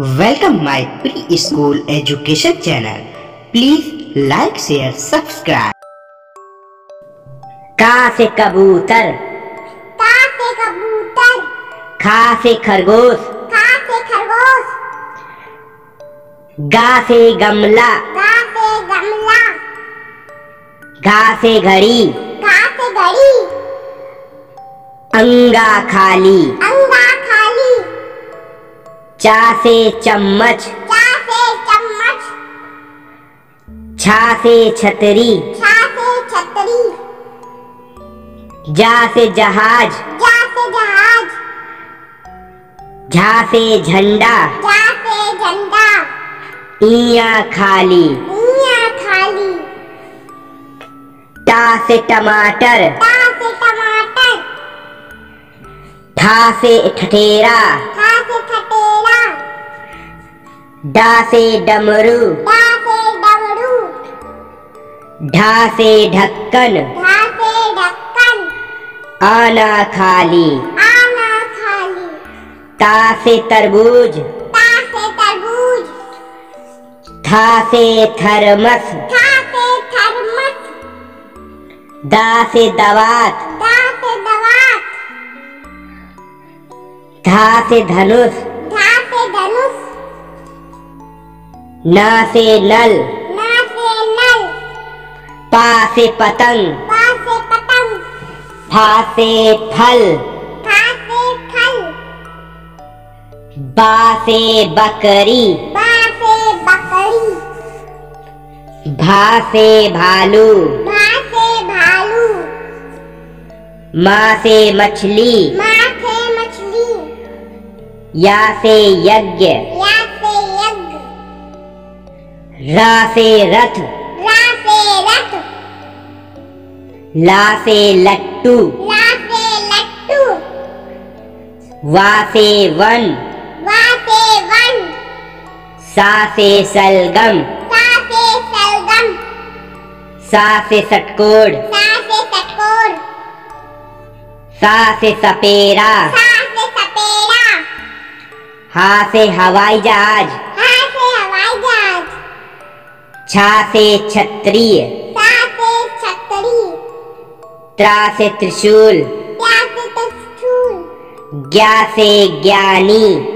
Welcome my pre school education channel please like share subscribe का से कबूतर। का से कबूतर। खा से खरगोश। खा से खरगोश। गा से गमला। गा से गमला। घा से घड़ी। घा से घड़ी। अंगा खाली। अंगा चा से चम्मच। चा से चम्मच। छा से छतरी। छा से छतरी। जा से जहाज़। जा से जहाज़। झा से झंडा। जा से झंडा। इया खाली। मियाँ खाली। टा से टमाटर। टा से टमाटर। ठा से ठठेरा। खटेरा डा से डमरू। डा से डमरू। ढा से ढक्कन। ढा से ढक्कन। आना खाली। आना खाली। ता से तरबूज। ता से तरबूज। था से थर्मस। था से थर्मस। दा से दवात। दा से दवात। था से धनुष। धा से धनुष। ना से नल। ना से नल। पा से पतंग। पा से पतंग। फा से फल। था से फल। बा से बकरी। बा से बकरी। भा से भालू। भा से भालू। माँ से मछली। माँ से मछली। या से यज्ञ या से यज्ञ। रा से रथ। रा से रथ। ला से लट्टू। ला से लट्टू। वा से वन। वा से वन। सा से सलगम। सा से सलगम। सा से सटकोड़ सा से तटकोर सा से सपेरा। सा से सपेरा। हा से हवाई जहाज़। छा से छतरी त्रा से त्रिशूल। त्या से त्रिशूल। ज्ञा से ज्ञानी।